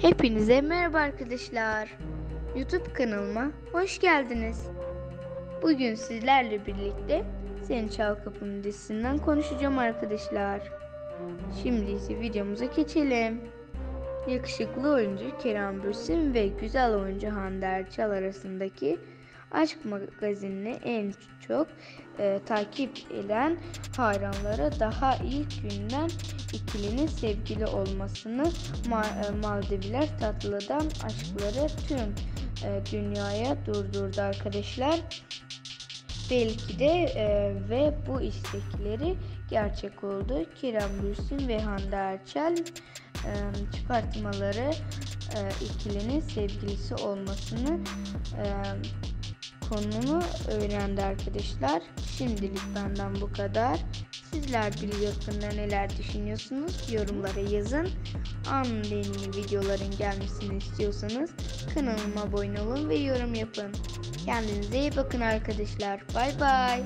Hepinize merhaba arkadaşlar. YouTube kanalıma hoş geldiniz. Bugün sizlerle birlikte Senin Çal Kapım dizisinden konuşacağım arkadaşlar. Şimdi ise videomuza geçelim. Yakışıklı oyuncu Kerem Bürsin ve güzel oyuncu Hande Erçel arasındaki aşk magazinini en çok e, takip eden hayranlara daha ilk günden ikilinin sevgili olmasını Ma- e, Maldivler tatlıdan aşkları tüm e, dünyaya durdurdu arkadaşlar. Belki de e, ve bu istekleri gerçek oldu. Kerem Bürsin ve Hande Erçel e, çıkartmaları e, ikilinin sevgilisi olmasını e, konumu öğrendi arkadaşlar. Şimdilik benden bu kadar. Sizler bir hakkında neler düşünüyorsunuz? Yorumlara yazın. Anında yeni videoların gelmesini istiyorsanız kanalıma abone olun ve yorum yapın. Kendinize iyi bakın arkadaşlar. Bay bay.